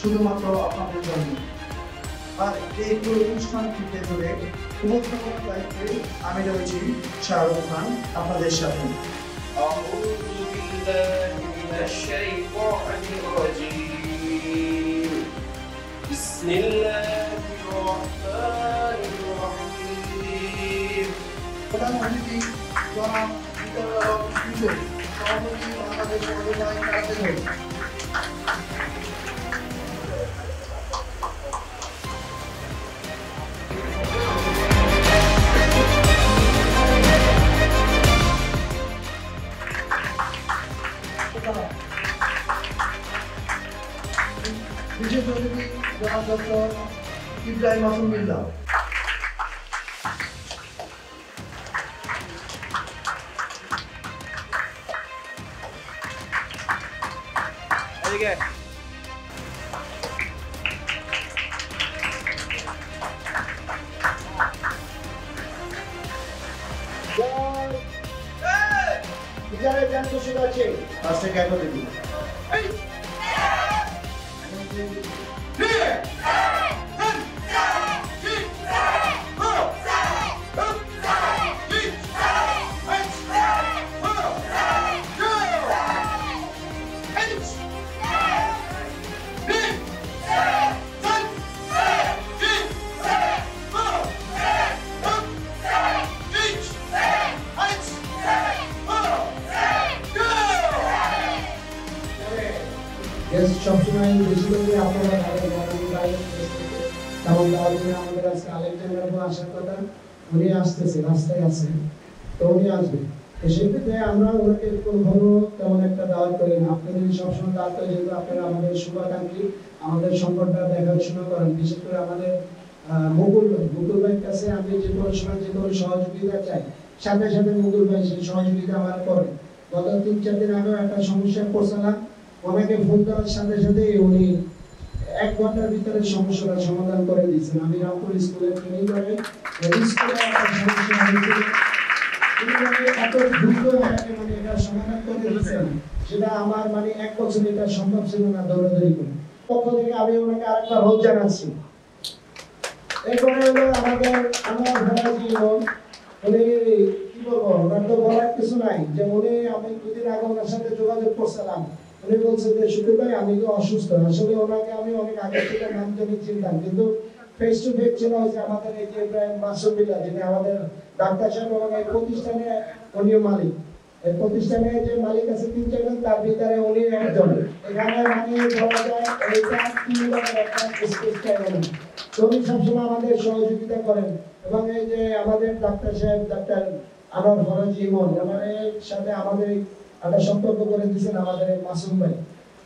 শুধুমাত্র আপনাদের জন্য। আর এই পুরো অনুষ্ঠানটিকে ধরে উপস্থাপক দায়িত্বে আমি রয়েছি শাহরুখ খান, আপনাদের সাথে। ইব্রাহিম মাসুম বিল্লাহ এদিকে আসার উনি আসতেছে, রাস্তায় আছেন। তো উনি আসবে। তো সেক্ষেত্রে আমরা ওনাকে তেমন একটা দাওয়াত করি না। আপনাদের সবসময় দাওয়াত করি যেহেতু আপনারা আমাদের শুভাকাঙ্ক্ষী, আমাদের সম্পর্কটা দেখাশোনা করেন। বিশেষ করে আমাদের মুকুল ভাই। মুকুল ভাইয়ের কাছে আমি যে কোনো যে কোনো সহযোগিতা চাই। সাথে সাথে মুকুল ভাই সেই সহযোগিতা আমার করে। গত তিন, চার দিন আগেও একটা সমস্যায় পড়ছিলাম। ওনাকে ফোন করার সাথে সাথে উনি এক ঘণ্টার ভিতরে সমস্যাটা সমাধান করে দিয়েছেন। আমি রামপুর স্কুলে ট্রেনিং করে স্কুলে সমস্যা মানে মানে সমাধান করে মানে না আমি ওনাকে আমার উনি কি বলব তো কিছু নাই। যে উনি আমি দুদিন আগে ওনার সাথে যোগাযোগ করছিলাম। উনি বলছে যে শুক্র ভাই, আমি তো অসুস্থ। আসলে ওনাকে আমি অনেক আগে থেকে নাম জানি চিনতাম। কিন্তু ফেস টু ফেস হচ্ছে আমাদের এই যে যিনি আমাদের ডাক্তার সাহেব এবং এই প্রতিষ্ঠানে উনিও মালিক। এই প্রতিষ্ঠানে যে মালিক আছে, তিন চারজন, তার ভিতরে উনি একজন। এখানে মানে বলা যায়, এইটা তিন উনি সবসময় আমাদের সহযোগিতা করেন। এবং এই যে আমাদের ডাক্তার সাহেব, ডাক্তার আনোয়ার ফরাজি ইমন ওনার সাথে আমাদের একটা সম্পর্ক করে দিয়েছেন আমাদের মাসুম ভাই।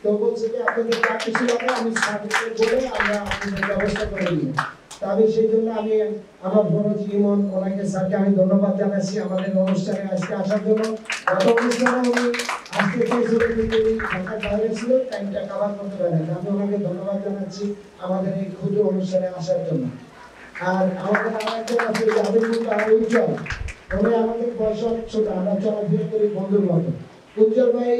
তো বলছে যে, আপনাদের কিছু লাগে আমি সার্ভিসে বলে আমরা আপনাদের ব্যবস্থা করে দিই তা সেই জন্য আমি আমার ফরাজি ইমন, ওনাকে স্যারকে আমি ধন্যবাদ জানাচ্ছি আমাদের অনুষ্ঠানে আজকে আসার জন্য। গত অনুষ্ঠানে উনি আজকে চেয়েছিলেন কিন্তু উনি ঢাকার বাইরে ছিল, টাইমটা কাভার করতে পারেন আমি ওনাকে ধন্যবাদ জানাচ্ছি আমাদের এই ক্ষুদ্র অনুষ্ঠানে আসার জন্য। আর আমাদের আরেকজন আছে যাদের মধ্যে আরও উজ্জ্বল উনি আমাদের বয়স ছোট, আমরা চলাফেরা করি বন্ধুর মতো। উজ্জ্বল ভাই,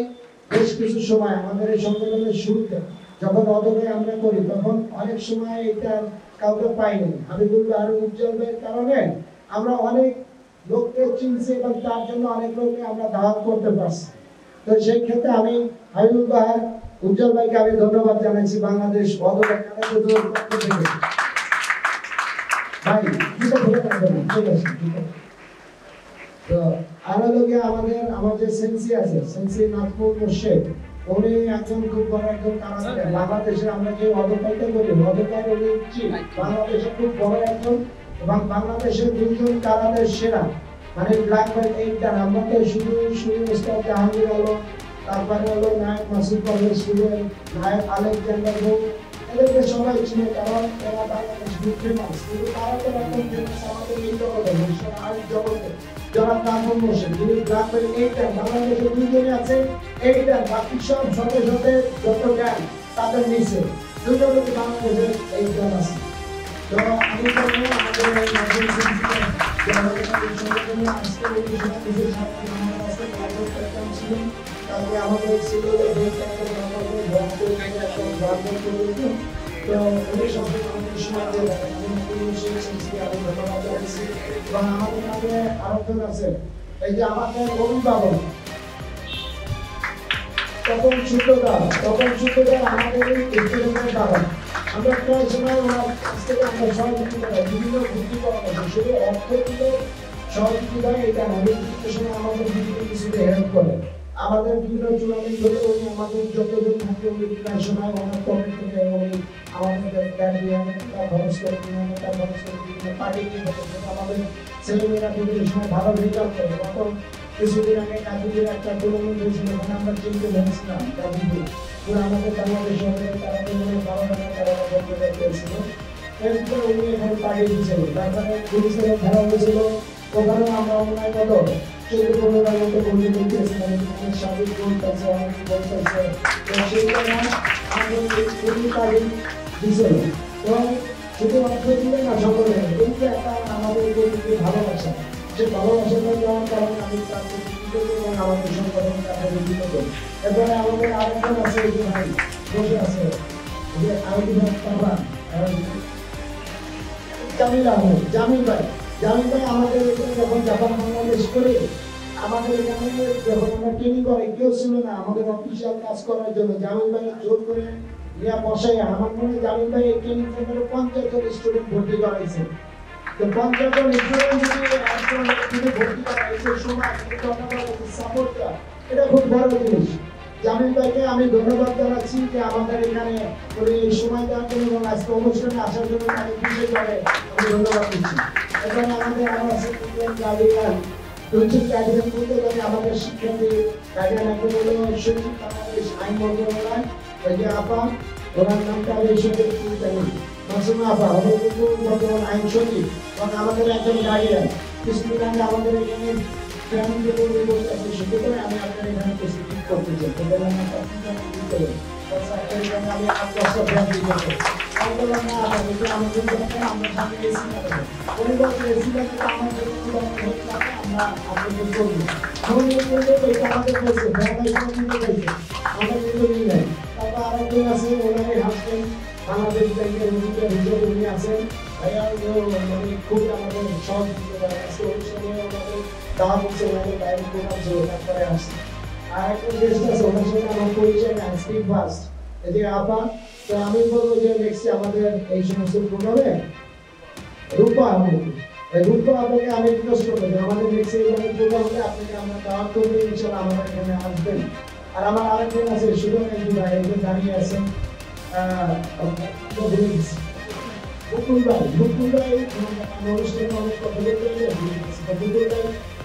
বেশ কিছু সময় আমাদের এই সম্মেলনের শুরুতে যখন অদবে আমরা করি, তখন অনেক সময় এটা কাউকে পাইনি ভাই আর উজ্জ্বল ভাইয়ের কারণে আমরা অনেক লোককে চিনছি এবং তার জন্য অনেক লোককে আমরা দাওয়াত করতে পারছি। তো সেই ক্ষেত্রে আমি হাবিবুল আর উজ্জ্বল ভাইকে আমি ধন্যবাদ জানাচ্ছি বাংলাদেশ থেকে ভাই ঠিক আছে ঠিক আছে তো আর হলো গিয়ে আমাদের আমার যে সেন্সি আছে সেন্সি নাথপুর মোর্শেদ উনি একজন খুব বড় একজন কারাগার বাংলাদেশের আমরা যে অদকাইতে বলি অদকাই উনি চিফ বাংলাদেশের খুব বড় একজন এবং বাংলাদেশের দুইজন কারাদের সেরা মানে ব্ল্যাক বেল্ট এইট ডান আমরা তো শুধু শুরু উস্তাদ জাহাঙ্গীর আলম তারপরে হলো নায়ক মাসুদ পারভেজ সুরেন নায়ক আলেকজান্ডার হোক এদেরকে সবাই চিনে কারণ এরা বাংলাদেশ ফেমাস কিন্তু তারা তো একদম ফেমাস আমাদের এই জগতে বিশ্বের আর্ট জগতে যারা কার্বন বসে যিনি ব্ল্যাক বেল্ট এইটা বাংলাদেশে দুইজনই আছে। এইটা বাকি সব সাথে সাথে জ্ঞান তাদের নিচে। দুজনে বাংলাদেশের এই জ্ঞান আছে। তো আমি আমাদের ধন্যবাদ জানাচ্ছি এবং আমাদের মাঝে আরেকজন এই তখন শুক্রবার তখন শুক্রবার আমাদের স্টুডেন্টের বাবা আমরা প্রায় সময় থেকে বিভিন্ন ভর্তি পরামর্শ শুধু অর্থ দিলে এটা আমাদের বিভিন্ন কিছুতে হেল্প করে আমাদের বিভিন্ন টুর্নামেন্ট হলে উনি আমাদের যতজন থাকে উনি প্রায় সময় ওনার পকেট থেকে উনি আমাদের গার্ডিয়ান খরচ করে খরচ করে বিভিন্ন পার্টি নিয়ে আমাদের ছেলেমেয়েরা বিভিন্ন সময় ভালো রেজাল্ট করে। তখন কিছুদিন আগে কাজীদের একটা টুর্নামেন্ট হয়েছিল ওখানে আমরা চিনতে ভেবেছিলাম কাজীদের পুরো আমাদের বাংলাদেশ সরকারে তারা তো মনে বারো টাকা তারা বন্ধ পেয়েছিল এরপরে উনি এখানে পাঠিয়ে দিয়েছিল। তারপরে পুলিশের ধরা হয়েছিল। ওখানেও আমরা অন্যায় কত মতো বন্ধু করতেছিলাম অনেক সাবিক বলতেছে অনেক বলতেছে তো সেই কারণে আমাদের উনি পাঠিয়ে দিয়েছিল এবং শুধু অর্থ দিলে না সকলে কিন্তু একটা আমাদের প্রতি ভালোবাসা যে ভালোবাসাটা দেওয়ার কারণে আমি জামিল আহমেদ জামিল ভাই ভাই আমাদের এখানে যখন জাপান, বাংলাদেশ করে, আমাদের এখানে যখন আমরা ট্রেনিং করে, কেউ ছিল না আমাদের অফিসিয়াল কাজ করার জন্য। জামিল ভাই জোর করে নিয়ে বসাই আমার মনে জামিল ভাই এই ট্রেনিং সেন্টারে পঞ্চাশ জন স্টুডেন্ট ভর্তি করাইছে। তো পঞ্চাশ জন স্টুডেন্ট ভর্তি করাইছে সময় সাপোর্টটা এটা খুব বড় জিনিস। জামিল ভাইকে আমি ধন্যবাদ জানাচ্ছি যে আমাদের এখানে এই সময় দেওয়ার জন্য এবং আজকে অনুষ্ঠানে আসার জন্য আমি বিশেষভাবে আমি ধন্যবাদ দিচ্ছি। এখানে আমাদের আমার গার্ডিয়ান আমাদের আইন আইন এবং আমাদের একজন গার্ডিয়ান আগে আমাদের এখানে ফ্যামিলি বলে বসে আছে যে আমাদের বলছে আছে ওনারই হাসবেন্ড বাংলাদেশ ব্যাংকের ম্যানেজার হিসেবে উনি আছেন ভাইয়া মানে খুব আমাদের সহযোগিতা করে অনুষ্ঠানে আমাদের দাওয়া করছে ওনাদের বাইরে প্রোগ্রাম ছিল তারপরে আসছে আর আমি বলব যে নেক্সট আমাদের এই সমস্ত প্রোগ্রামে রূপা আপনাকে আমি রিকোয়েস্ট আমাদের নেক্সট এই ধরনের প্রোগ্রাম হলে আপনাকে এখানে আসবেন। আর আমার আরেকজন আছে শুভ নাকি ভাই একজন দাঁড়িয়ে আছেন ভাই বকুল ভাই, অনুষ্ঠানে অনেক কথা বলতে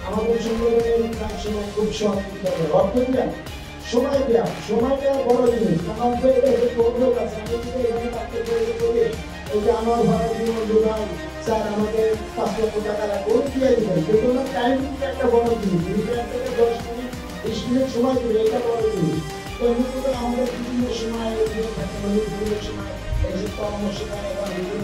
আমাদের সংগঠনের প্রায় সময় খুব সহযোগিতা অর্থ সময় দেওয়া সময় দেওয়া বড় জিনিস। আমার যে আছে আমি যদি এখানে থাকতে করি আমার ভাড়া জীবন স্যার আমাকে পাঁচ লক্ষ টাকা দিয়ে টাইম একটা বড় জিনিস। দুই থেকে দশ মিনিট, বিশ মিনিট সময় দিবে, এটা বড় জিনিস। তো এমনিতে আমাদের বিভিন্ন সময় বিভিন্ন সময়, বিভিন্ন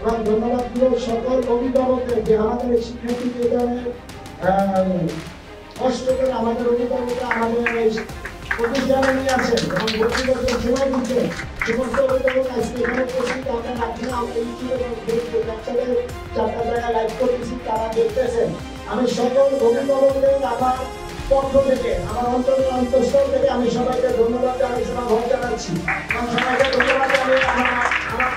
এবং ধন্যবাদ দিল সকল অভিভাবকদের যে আমাদের এই শিক্ষার্থী কষ্ট করে আমাদের অভিভাবকরা আমাদের এই প্রতিষ্ঠানে নিয়ে আসেন এবং করতে সময় তারা দেখতেছেন। আমি সকল অভিভাবকদের আমার পক্ষ থেকে, আমার অন্তর অন্তঃস্থল থেকে আমি সবাইকে ধন্যবাদ জানাচ্ছি। এবং ভোট জানাচ্ছি সবাইকে ধন্যবাদ জানিয়ে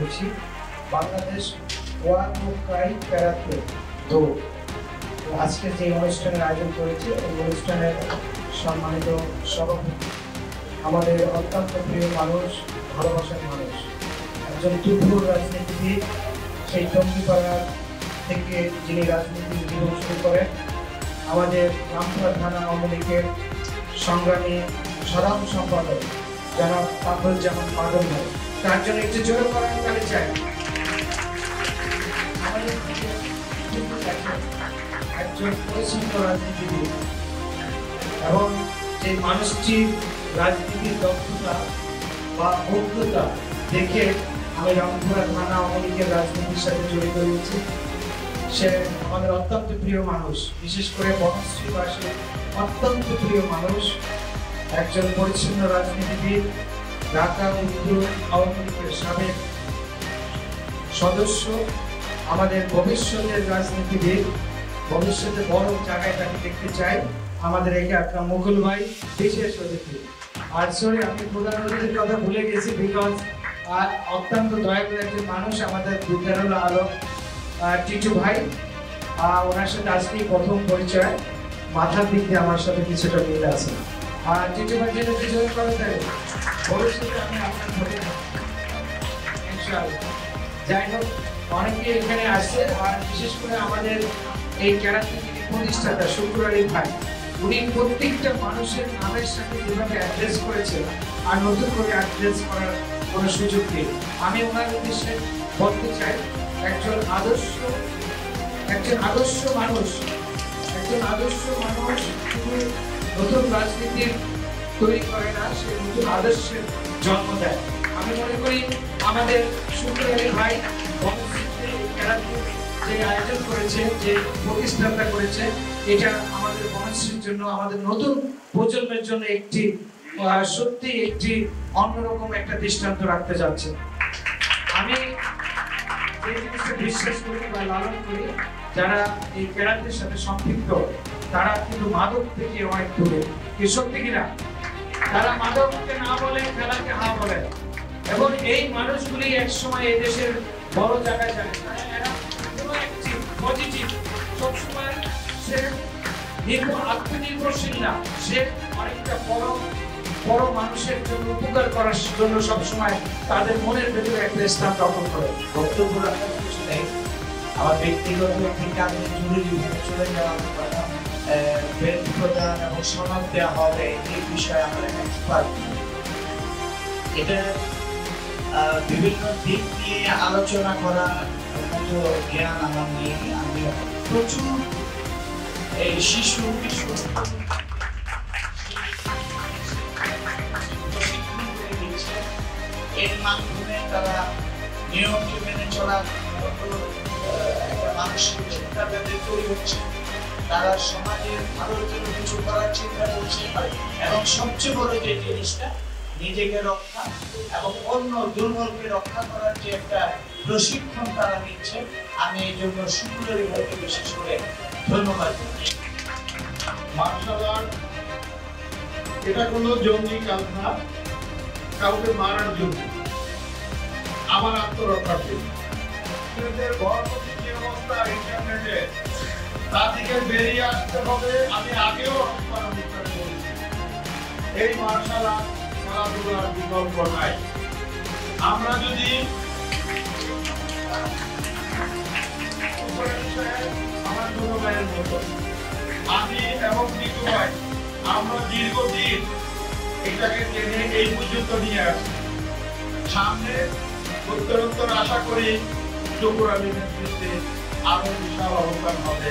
করছি বাংলাদেশ ওয়ান প্যারাতে দো আজকে যে অনুষ্ঠানের আয়োজন করেছে, এই অনুষ্ঠানের সম্মানিত সভাপতি আমাদের অত্যন্ত প্রিয় মানুষ, ভালোবাসার মানুষ, একজন তুফুর রাজনীতিবিদ, সেই টঙ্গিপাড়ার থেকে যিনি রাজনীতি জীবন শুরু করেন, আমাদের রামপুরা থানা আওয়ামী লীগের সংগ্রামী সাধারণ সম্পাদক যারা জনাব কামরুজ্জামান বাদল ভাই। তার জন্য একটু জোরে করার চাই একজন- একজন রাজনীতিবিদ এবং যে মানুষটির রাজনীতির দক্ষতা বা বক্ততা দেখে আমি রামপুরা থানা লীগের রাজনীতির সাথে জড়িত হয়েছি সে আমাদের অত্যন্ত প্রিয় মানুষ, বিশেষ করে বনশ্রীবাসী অত্যন্ত প্রিয় মানুষ, একজন পরিচ্ছন্ন রাজনীতিবিদ ঢাকা উত্তর আওয়ামী লীগের সাবেক সদস্য, আমাদের ভবিষ্যতের রাজনীতিবিদ, ভবিষ্যতে বড় জায়গায় তাকে দেখতে চাই। আমাদের একে একটা মুকুল ভাই, বিশেষ অতিথি। আর সরি আমি প্রধান অতিথির কথা ভুলে গেছি বিকজ অত্যন্ত দয়ালু একজন মানুষ, আমাদের বিদ্যারুল আলম টিটু ভাই। ওনার সাথে আজকেই প্রথম পরিচয়। মাথার দিক দিয়ে আমার সাথে কিছুটা মিল আছে। আর টিটু ভাই বিজয় করে দেয় ভবিষ্যতে আমি আপনার ধরে যাই হোক, অনেকে এখানে আসছে, আর বিশেষ করে আমাদের এই ক্যারাটে প্রতিষ্ঠাতা শুক্র ভাই, উনি প্রত্যেকটা মানুষের নামের সাথে যেভাবে অ্যাড্রেস করেছেন, আর নতুন করে অ্যাড্রেস করার কোনো সুযোগ নেই। আমি ওনার উদ্দেশ্যে বলতে চাই, একজন আদর্শ একজন আদর্শ মানুষ, একজন আদর্শ মানুষ নতুন রাজনীতির তৈরি করে না, সে নতুন আদর্শের জন্ম দেয়। আমি মনে করি আমাদের আলী ভাই যে আয়োজন করেছে, যে প্রতিষ্ঠানটা করেছে, এটা আমাদের বনশ্রীর জন্য, আমাদের নতুন প্রজন্মের জন্য একটি সত্যি একটি অন্যরকম একটা দৃষ্টান্ত রাখতে যাচ্ছে। আমি এই জিনিসটা বিশ্বাস করি বা লালন করি, যারা এই ক্যারাটের সাথে সম্পৃক্ত তারা কিন্তু মাদক থেকে অনেক দূরে। কি সত্যি কিনা তারা মাদককে না বলে খেলাকে হা বলে এবং এই মানুষগুলি একসময় এই দেশের বড় জায়গায় যায়। সবসময় সে নির্ভর আত্মনির্ভরশীল না। সে অনেকটা বড় বড় মানুষের উপকার করার জন্য সবসময় তাদের মনের ভেতরে বক্তব্য নেই। আমার ব্যক্তিগত আমি জরুরি চলে যাওয়ার কথা বেল্ট প্রদান এবং সনদ দেওয়া হবে এই বিষয়ে আমার এক্সপার্ট এটা বিভিন্ন দিক নিয়ে আলোচনা করা মতো জ্ঞান আমার নেই, আমি প্রচুর এই শিশু, এর মাধ্যমে তারা নিয়মকে মেনে চলার মানসিক চিন্তা তৈরি হচ্ছে। তারা সমাজের ভালোর জন্য কিছু করার চিন্তা করছে এবং সবচেয়ে বড় যে জিনিসটা নিজেকে রক্ষা এবং অন্য দুর্বলকে রক্ষা করার যে একটা প্রশিক্ষণ তারা নিচ্ছে আমি এই জন্য সুন্দরী ভাইকে বিশেষ করে ধন্যবাদ মার্শাল আর্ট এটা কোনো জঙ্গি কাজ না কাউকে মারার জন্য। আমার আত্মরক্ষার জন্য। যে অবস্থা ইন্টারনেটে তা বেরিয়ে আসতে হবে। আমি আগেও এই মার্শাল আর্ট খেলাধুলার বিকল্প নাই। আমরা যদি আমি এবং টিটু ভাই, আমরা দীর্ঘদিন এটাকে টেনে এই পর্যন্ত নিয়ে আসছি। সামনে উত্তরোত্তর আশা করি চকুরামি নেতৃত্বে আরও বিশাল অবদান হবে।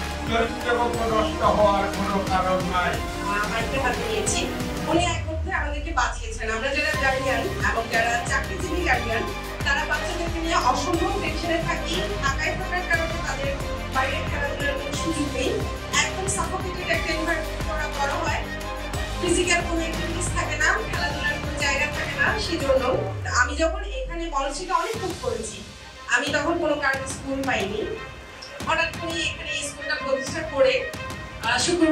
উনি এক আমাদেরকে বাঁচিয়েছেন। আমরা যারা গার্ডিয়ান এবং যারা চাকরিজীবী গার্ডিয়ান, তারা বাচ্চাদেরকে নিয়ে অসম্ভব টেনশনে থাকি। ঢাকায় থাকার কারণে তাদের খেলাধুলার কোনো সুযোগ নেই। একদম সাফোকেটেড একটা এনভায়রনমেন্ট বড় হয়। ফিজিক্যাল কোনো অ্যাক্টিভিটিস থাকে না, খেলাধুলার কোনো জায়গা থাকে না, সেজন্য আমি যখন এখানে মনসিটা অনেক খুব করেছি। আমি তখন কোনো কারণে স্কুল পাইনি। হঠাৎ করে এখানে স্কুলটা প্রতিষ্ঠা করে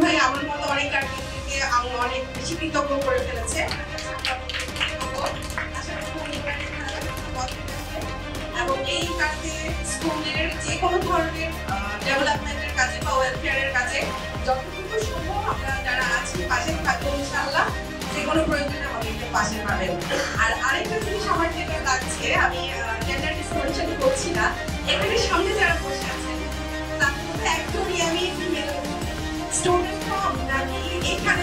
ভাই আমার মতো অনেক গার্ডিয়ানদেরকে আমি অনেক বেশি কৃতজ্ঞ করে ফেলেছে। এবং এই কাজে স্কুলের যে কোনো ধরনের ডেভেলপমেন্টের কাজে বা ওয়েলফেয়ারের কাজে যতটুকু সম্ভব আমরা যারা আছি, পাশে থাকব ইনশাআল্লাহ। যে কোনো প্রয়োজনে আমাদেরকে পাশে পাবেন। আর আরেকটা জিনিস আমার যেটা লাগছে, আমি জেন্ডার ডিসক্রিমিনেশন করছি না। এখানে সামনে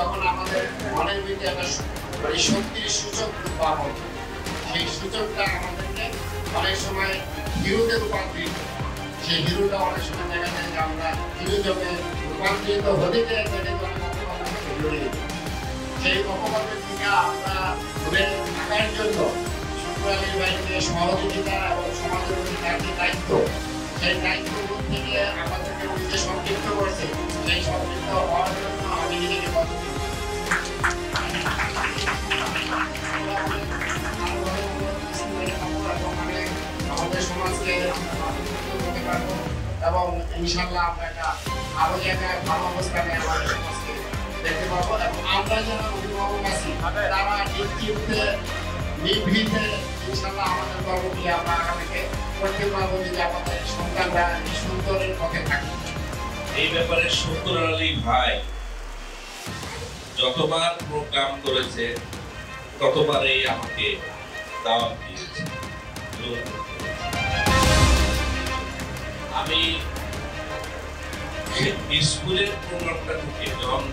তখন আমাদের মনের ভিতরে একটা মানে শক্তির সূচক পাবো সেই সূচকটা আমাদেরকে অনেক সময় হিরোতে রূপান্তরিত সেই হিরোটা অনেক সময় দেখা যায় যে আমরা হিরো রূপান্তরিত হতে জড়িয়ে সেই অপবাদের থেকে আমরা দূরে থাকার জন্য শুক্র বাড়িতে সহযোগিতা এবং সমাজের যে দায়িত্ব, সেই দায়িত্ববোধ থেকে আমাদেরকে যে সম্পৃক্ত করছে। সেই সম্পৃক্ত হওয়ার জন্য আমাদের সমাজকে করতে এবং ইনশাল্লাহ আমরা একটা আরও জায়গায়, ভালো অবস্থানে আমাদের সমাজকে আমরা যারা অভিভাবক আছি, তারা নিশ্চিন্তে ইনশাল্লাহ আমাদের কর্মগুলি আমরা আগামীতে করতে পারব যদি আমাদের সন্তানরা সুন্দরের পথে থাকে। এই ব্যাপারে শঙ্কর আলী ভাই যতবার প্রোগ্রাম করেছে, ততবারই আমাকে দাওয়াত দিয়েছে আমি স্কুলের প্রোগ্রামটা থেকে যখন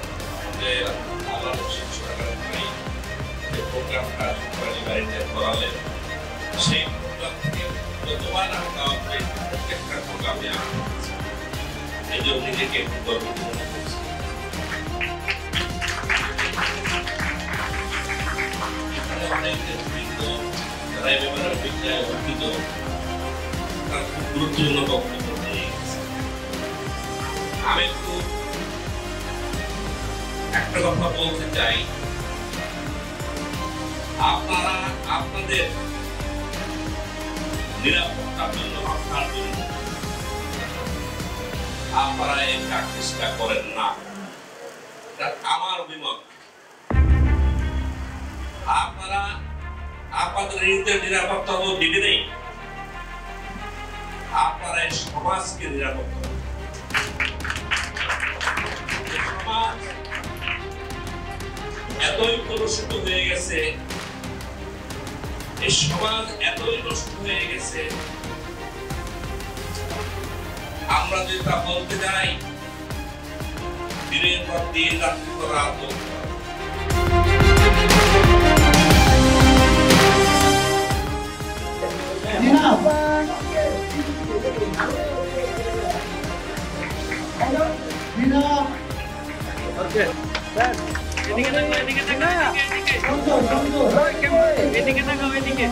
প্রোগ্রামটা বাড়িতে করালেন, সেই প্রোগ্রাম থেকে যতবার আমি দাওয়াত প্রোগ্রামে আমি গেছি। এই জন্য নিজেকে গুরুত্বপূর্ণ বক্তব্য দিয়ে গেছে আমি একটু একটা কথা বলতে চাই আপনারা আপনাদের নিরাপত্তার জন্য জন্য আপনারা এই প্র্যাকটিসটা করেন না আমার অভিমত আপনারা আপনাদের নিরাপত্তা দিকে নেই। আপনারা এই সমাজকে নিরাপত্তা সমাজ এতই কলুষিত হয়ে গেছে, এই সমাজ এতই নষ্ট হয়ে গেছে, আমরা যদি তা বলতে যাই, দিনের পর দিন রাত্রি পর রাত বলতে পারব। দিনা দিনা সুন্দর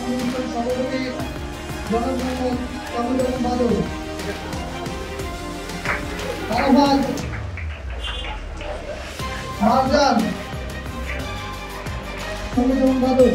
সুন্দর সভাপতি জনগণ কমিটন বাদল আরাফাত মারজান কমিটন বাদল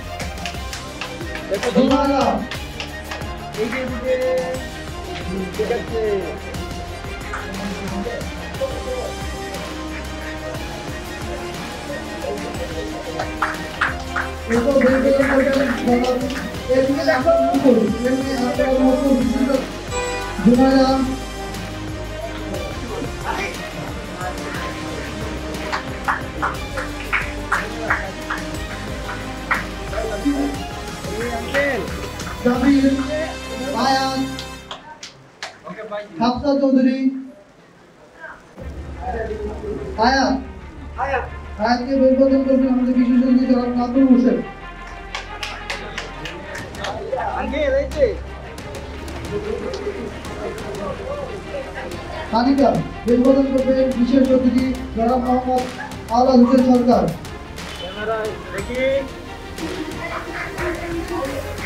সভাপতি জনসংখ্যা কমিটন বাদল এরপর হচ্ছে বিপদ করবেন আমাদের প্রধান অতিথি জনাব দিদার অলঙ্কৃত মার্জার শাহরিয়ান শাহরিয়ান জানা জুমারা এরপর বের করে করবেন জনাব এমনি আপনার মুকুল এমনি আপনার মুকুল বিশিষ্ট জুমারা জামিল চৌধুরী। আয়াত আয়াতকে উদ্বোধন করবেন আমাদের বিশেষ অতিথি জনাব নাজমুল হোসেন। তালিকা উদ্বোধন করবেন বিশেষ অতিথি জনাব মোহাম্মদ আওলাদ হোসেন সরকার।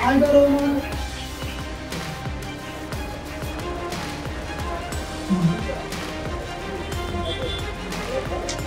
আইবার রহমান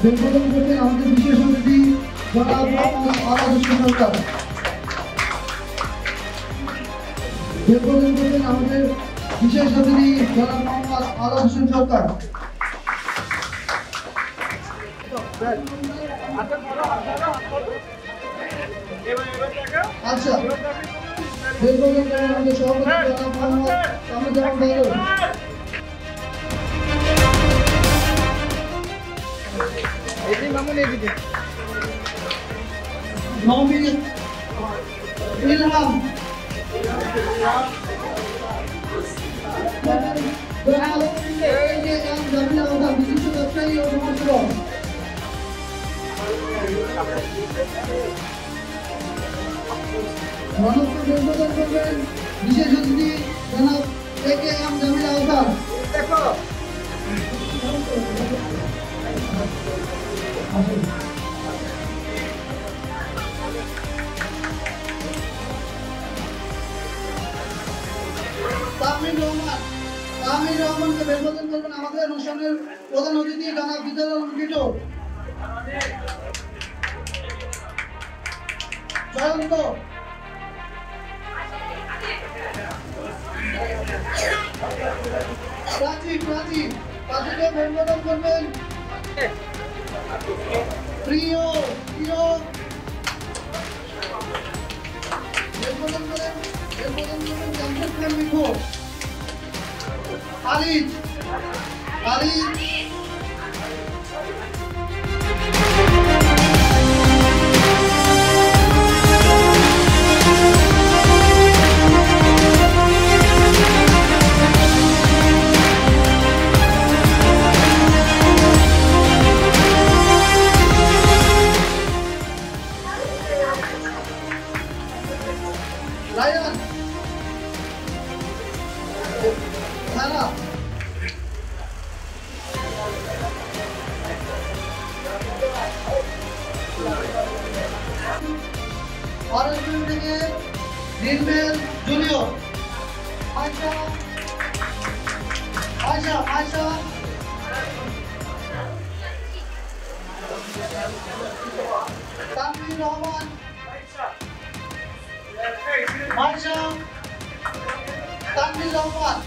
উদ্বোধন করবেন আমাদের বিশেষ অতিথি জনাব আহমদ সরকার। আমাদের বিশেষ অতিথি জনাব মোহাম্মদ আলম হোসেন সরকার। আচ্ছা করবেন আমাদের সভাপতি জনাব মোহাম্মদ কামরুজ্জামান বাদল নবীন ইলহাম এই যে এক জামিলা কথা বিশিষ্ট ব্যবসায়ী ও সমাজসেবক মানবকে উদ্বোধন করবেন বিশেষ অতিথি জনাব এ কে এম জামিলা আওতার দেখো আসুন রহমান তামির রহমানকে বেলবদন করবেন আমাদের প্রধান অতিথি, জনাব বিদ্যালয় অলঙ্কৃত জয়ন্ত। প্রাচী করবেন। প্রিয় প্রিয় বেলবদন করেন রহমান রহমান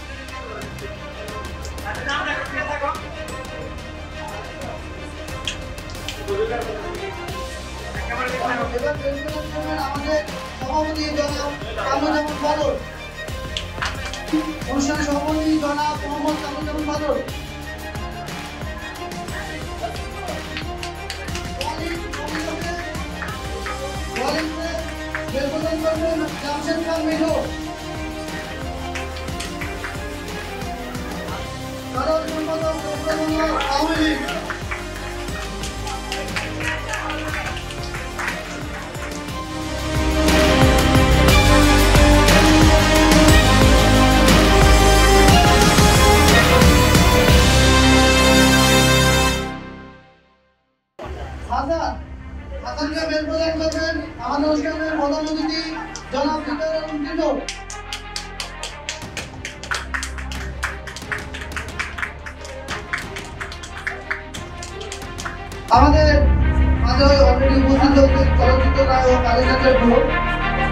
এবার আমাদের সভাপতি জনাব কামরুজ্জামান বাদল। অনুষ্ঠানের সভাপতি জনাব মোহাম্মদ বেলকুলন করবেন জামশেদ খান মিঠু সাধারণ সম্পাদক চট্টগ্রাম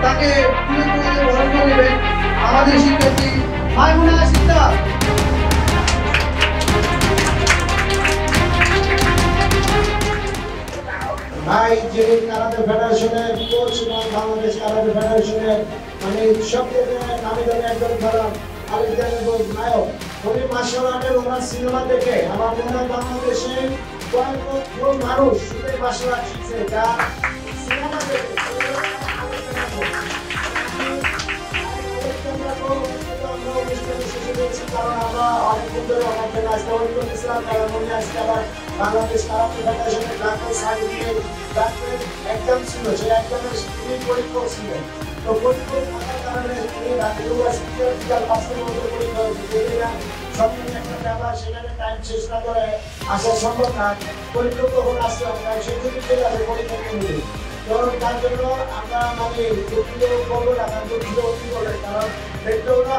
তাকে বরণ করে আমাদের শিক্ষার্থী মাইমুনা সিদ্দা ভাই যিনি কারাতে উনি সিনেমা দেখে আমার বাংলাদেশে মানুষ মার্শাল আর্ট শিখছে। যা সিনেমা দেখে পেয়েছি কারণ আমরা অনেকদিন ধরে ওনাকে নাস্তা করতেছিলাম কারণ উনি আজকে আবার বাংলাদেশ কারাতে ফেডারেশনের ডাক্তার সার্টিফিকেট ডাক্তার এক্সাম ছিল, সেই এক্সামের তিনি পরীক্ষাও ছিলেন। তো পরীক্ষা থাকার কারণে তিনি ইউনিভার্সিটিতে বিকাল পাঁচটার মধ্যে পরীক্ষা যদি না সবদিন একটা ব্যাপার, সেখানে টাইম শেষ না করে আসা সম্ভব না। পরীক্ষা তখন পরীক্ষা কেন্দ্রে তো তার জন্য আমরা মানে দুঃখিত করব না দুঃখিত কারণ দেখতেও না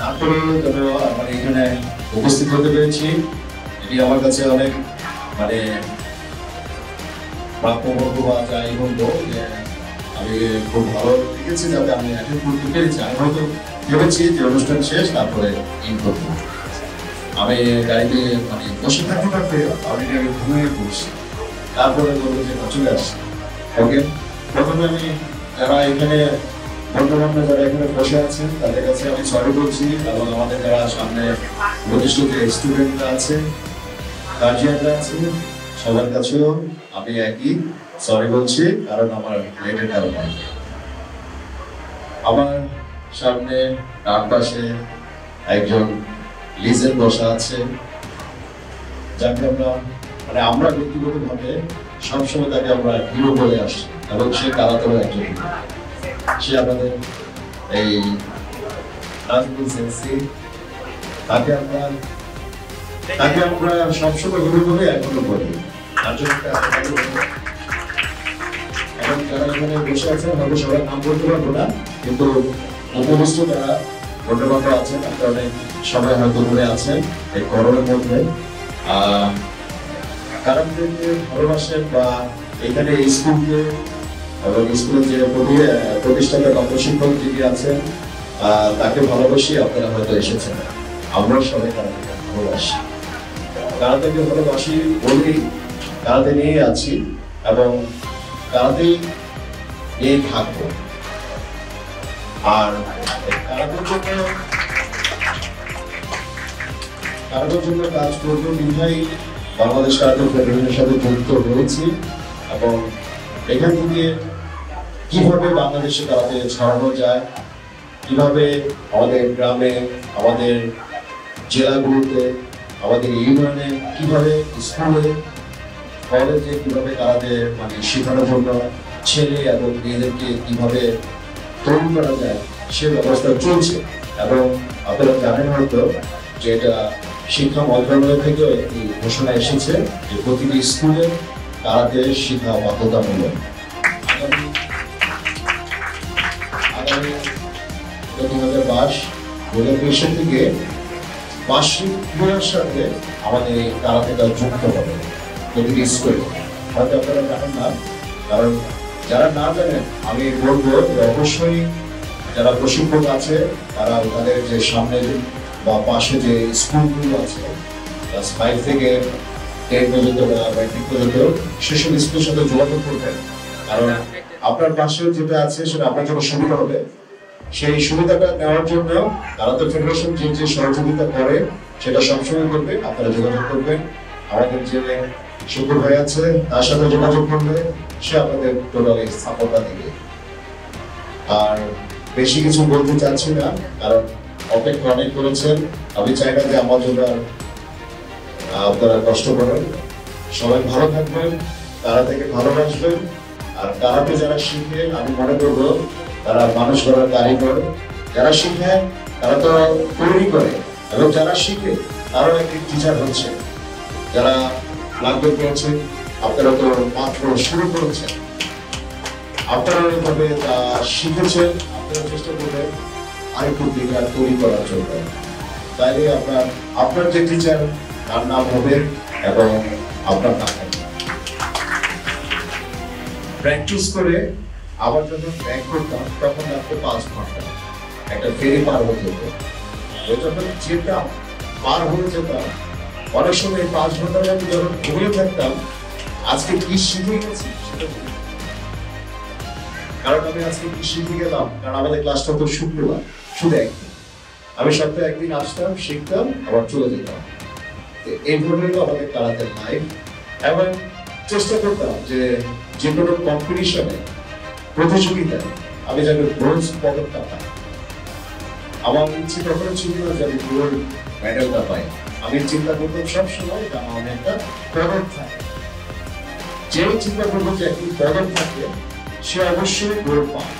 তারপরে এখানে উপস্থিত হতে পেরেছি। এটি আমার কাছে অনেক মানে প্রাপ্য বা যাই বলব যে আমি খুব ভালো লেগেছে যাতে আমি অ্যাটেন্ড করতে পেরেছি। আমি হয়তো ভেবেছি যে অনুষ্ঠান শেষ, তারপরে ইন করব। আমি গাড়িতে মানে বসে থাকতে থাকতে আমি ঘুমিয়ে পড়ছি। তারপরে বলব যে চলে আসছি ওকে প্রথমে আমি যারা এখানে তাদের কাছে আমি সরি বলছি এবং আমাদের যারা সামনে আছে সবার কাছেও আমি একই সরি বলছি, কারণ আমার লেটের আমার সামনে ডান পাশে একজন লিজেন্ড বসা আছে যাকে আমরা মানে আমরা ব্যক্তিগতভাবে সবসময় তাকে আমরা হিরো বলে আসছি এবং সে কারাতেও একজন। সে আমাদের এই নাজমুল সেন্সি, তাকে আমরা তাকে আমরা সবসময় হিরো বলে এখনও বলি তার জন্য হাততালি যারা এখানে বসে আছেন, হয়তো সবার নাম বলতে পারব না, কিন্তু উপবিষ্ট যারা বন্ধুবান্ধব আছেন, আপনারা সবাই হয়তো মনে আছেন, এই গরমের মধ্যে। কারামদেরকে ভালোবাসেন বা এখানে স্কুলকে এবং স্কুলের যে প্রতিষ্ঠাতা বা প্রশিক্ষক যিনি আছেন তাকে ভালোবাসি, আপনারা হয়তো এসেছেন। আমরা সবাই কারাতেকে ভালোবাসি। কারাতেকে ভালোবাসি বলেই কারাতে নিয়ে আছি এবং কারাতেই নিয়ে থাকব। আর কারাতের জন্য কারাতের জন্য কাজ করব বিধায় বাংলাদেশ কারাতে ফেডারেশনের সাথে যুক্ত হয়েছি এবং এখান থেকে কীভাবে বাংলাদেশে কারাতে ছড়ানো যায়, কীভাবে আমাদের গ্রামে, আমাদের জেলাগুলোতে, আমাদের ইউনিয়নে, কীভাবে স্কুলে, কলেজে কীভাবে কারাতে মানে শেখানোর জন্য ছেলে এবং মেয়েদেরকে কীভাবে তৈরি করা যায়, সে ব্যবস্থা চলছে। এবং আপনারা জানেন হয়তো যে এটা শিক্ষা মন্ত্রণালয় থেকে একটি ঘোষণা এসেছে যে প্রতিটি স্কুলে কারাতে শিক্ষা বাধ্যতামূলক। হাজার বাইশ দু হাজার তেইশের থেকে সাথে আমাদের এই কারাতেটা যুক্ত হবে প্রতিটি স্কুলে হয়তো আপনারা জানেন না, কারণ যারা না জানেন, আমি বলব যে অবশ্যই যারা প্রশিক্ষক আছে, তারা তাদের যে সামনে বা পাশে যে স্কুলগুলো আছে, ক্লাস ফাইভ থেকে টেন পর্যন্ত বা ম্যাট্রিক পর্যন্ত, সেসব স্কুলের সাথে যোগাযোগ করবেন। কারণ আপনার পাশে যেটা আছে, সেটা আপনার জন্য সুবিধা হবে। সেই সুবিধাটা নেওয়ার জন্য তারা তো ফেডারেশন যে যে সহযোগিতা করে, সেটা সবসময় করবে। আপনারা যোগাযোগ করবেন। আমাদের যে শুকুর ভাই আছে, তার সাথে যোগাযোগ করবে সে আপনাদের টোটালি সাপোর্টটা দিবে। আর বেশি কিছু বলতে চাচ্ছি না, কারণ অপেক্ষা অনেক করেছেন। আমি চাই না যে আমার জন্য আপনারা কষ্ট করেন। সবাই ভালো থাকবেন, তারা থেকে ভালো ভালোবাসবেন। আর কারাতে যারা শিখে, আমি মনে করব তারা মানুষ গড়ার কারিগর যারা শিখে, তারা তো তৈরি করে, এবং যারা শিখে, তারাও একটি টিচার হচ্ছে। যারা লাগবে করেছেন আপনারা তো মাত্র শুরু করেছেন। আপনারা এইভাবে তা শিখেছেন, আপনারা চেষ্টা করবেন আরেকটু বিঘা তৈরি করার জন্য। তাইলে আপনার আপনার যে টিচার তার নাম হবে এবং আপনার নাম প্র্যাকটিস করে আবার যখন ব্যাক করতাম তখন লাগতো পাঁচ ঘণ্টা। একটা ফেরি পার হতে হতো। তো যখন যেতাম পার হয়ে যেতাম অনেক সময় পাঁচ ঘণ্টা আমি যখন ঘুমিয়ে থাকতাম, আজকে কি শিখে গেছি কারণ আমি আজকে কি শিখে গেলাম? কারণ আমাদের ক্লাসটা তো শুক্রবার, শুধু একদিন। আমি সপ্তাহে একদিন আসতাম, শিখতাম, আবার চলে যেতাম। এই ধরনের আমাদের কারাতে লাইফ এবং চেষ্টা করতাম যে যে কোনো কম্পিটিশনে প্রতিযোগিতায় আমি যেন ব্রোঞ্জ পদকটা পাই। আমার ইচ্ছে কখনো ছিল না যে আমি গোল্ড মেডেলটা পাই। আমি চিন্তা করতাম সবসময় যে আমার একটা পদক থাকে যে চিন্তা করব যে একটি পদক থাকে সে অবশ্যই গোল্ড পায়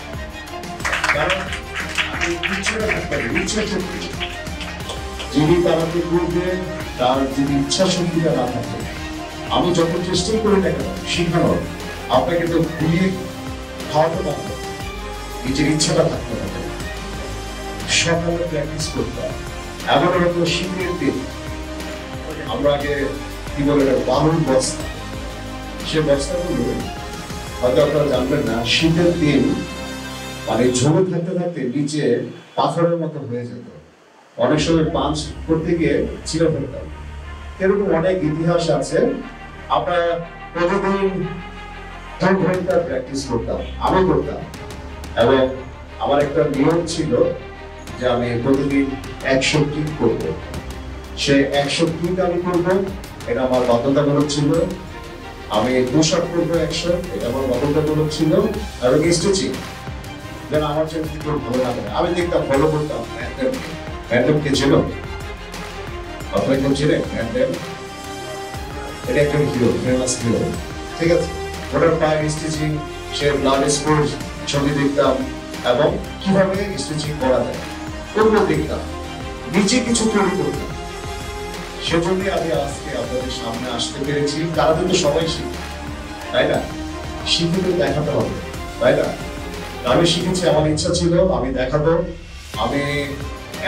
কারণ আমি ইচ্ছাটা ইচ্ছা তার ইচ্ছা শক্তিটা না থাকে আমি চেষ্টাই করি না কেন শিখানোর আপনাকে তো ঘুরিয়ে নিজের ইচ্ছাটা থাকতে হবে। সকালে প্র্যাকটিস করতে হবে। এমন হয়তো শীতের দিন। আমরা আগে কি বলে বস্তা। সে বস্তাগুলো হয়তো আপনারা জানবেন না, শীতের দিন মানে ঝোলে থাকতে থাকতে নিচে পাথরের মতো হয়ে যেত। অনেক সময় পাঞ্চ করতে গিয়ে ছিঁড়ে ফেলতাম। এরকম অনেক ইতিহাস আছে। আমরা প্রতিদিন দু ঘণ্টা প্র্যাকটিস করতাম, আমি করতাম। এবং আমার একটা নিয়ম ছিল যে আমি প্রতিদিন একশো ক্লিক করব। সে একশো ক্লিক আমি করব, এটা আমার বাধ্যতামূলক ছিল। আমি পুশ-আপ করব একশো, এটা আমার বাধ্যতামূলক ছিল এবং স্ট্রেচিং যেন আমার জন্য খুব ভালো লাগে আমি দেখতাম ফলো করতাম ম্যান্ডেমকে ম্যান্ডেমকে ছিল আপনারা কেউ ছিলেন ম্যান্ডেম এটা একজন হিরো ফেমাস হিরো ঠিক আছে? ওটার পায়ে স্টিচিং সে ব্লাড স্পোর্ট ছবি দেখতাম এবং কীভাবে স্টিচিং করা যায় ওগুলো দেখতাম নিজে কিছু তৈরি করতাম। সেজন্য আমি আজকে আপনাদের সামনে আসতে পেরেছি তারা কিন্তু সবাই শিখে, তাই না? শিখে তো দেখাতে হবে, তাই না? আমি শিখেছি, আমার ইচ্ছা ছিল, আমি দেখাবো, আমি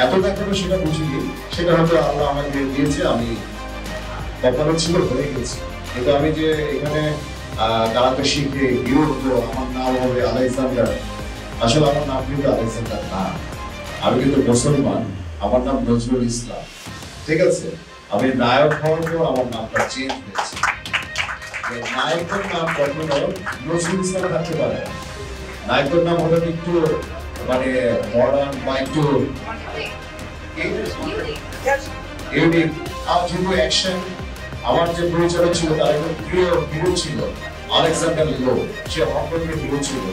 এত দেখাবো সেটা বুঝিনি, সেটা হয়তো আল্লাহ আমাকে দিয়েছে, আমি কপালে ছিল, হয়ে গেছে। কিন্তু আমি যে এখানে দাঁড়াতে শিখে হিরো হতো আমার নাম হবে আলেকজান্ডার। আসলে আমার নাম কিন্তু আলেকজান্ডার না। আমি কিন্তু মুসলমান আমার নাম নজরুল ইসলাম। ঠিক আছে? আমি নায়ক হওয়ার পর আমার নামটা চেঞ্জ হয়েছে। নায়কের নাম কখনো নজরুল ইসলাম থাকতে পারে। নায়কের নাম হলো একটু মানে মডার্ন বা একটু ইউনিক আর যেহেতু অ্যাকশন আমার যে পরিচালক ছিল, তার একজন প্রিয় হিরো ছিল, আলেকজান্ডার লো। সে হংকংয়ের হিরো ছিল।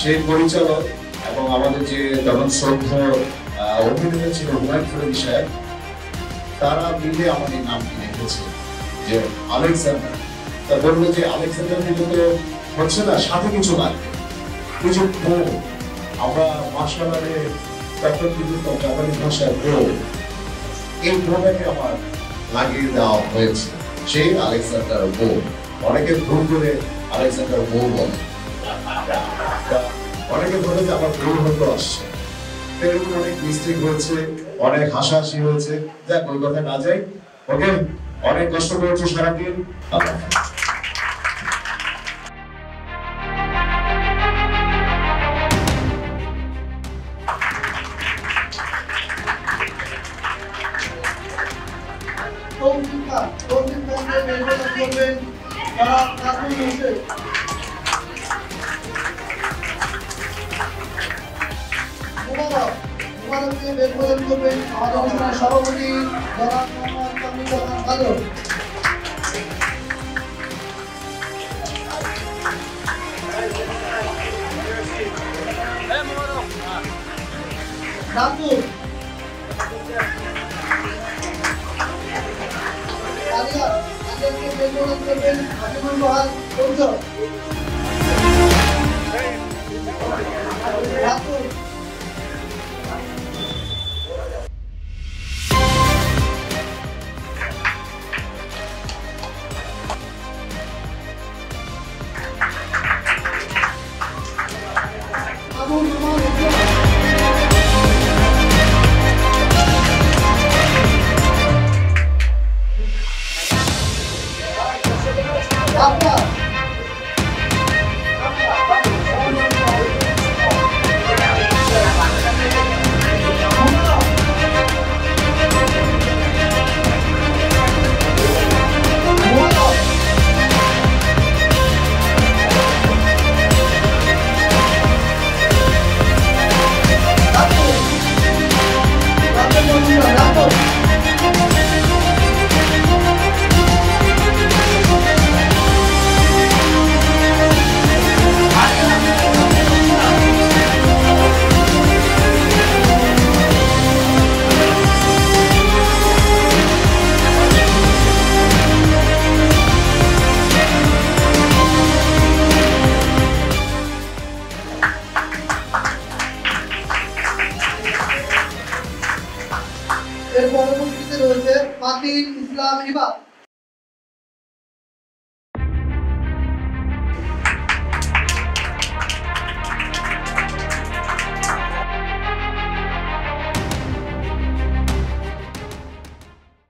সেই পরিচালক এবং আমাদের যে তখন শ্রদ্ধ অভিনেতা ছিল হুমায়ুন ফরিদি সাহেব, তারা মিলে আমাদের নামটি রেখেছে যে আলেকজান্ডার। তা বলল যে আলেকজান্ডার মিলে তো হচ্ছে না, সাথে কিছু লাগবে কিছু বো আমরা মার্শাল তখন কিন্তু জাপানি ভাষায় বো এই বোটাকে আমার লাগিয়ে দেওয়া হয়েছে। সেই আলেকজান্ডার বো অনেকে ভুল করে আলেকজান্ডার বলে। অনেকে বলে যে আমার ভুল আসছে। এরকম অনেক মিস্টেক হয়েছে, অনেক হাসাহাসি হয়েছে। যাক, ওই কথা না যাই। ওকে, অনেক কষ্ট করেছ সারাদিন। আল্লাহ